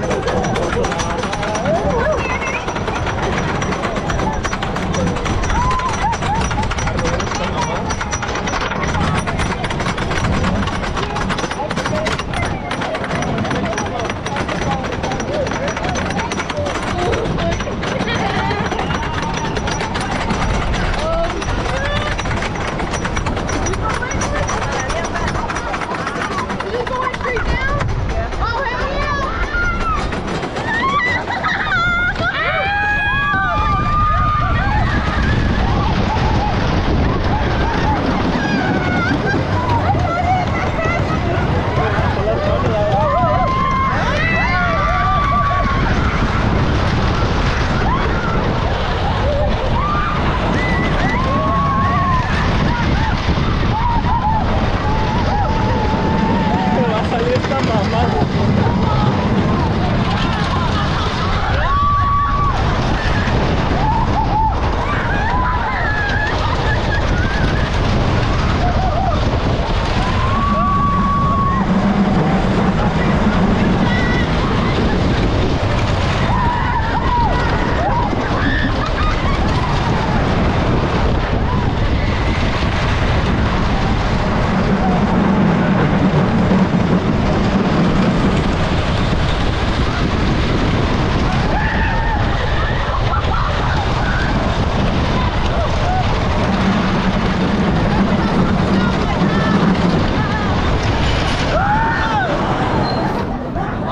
Oh, my God.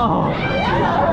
Oh.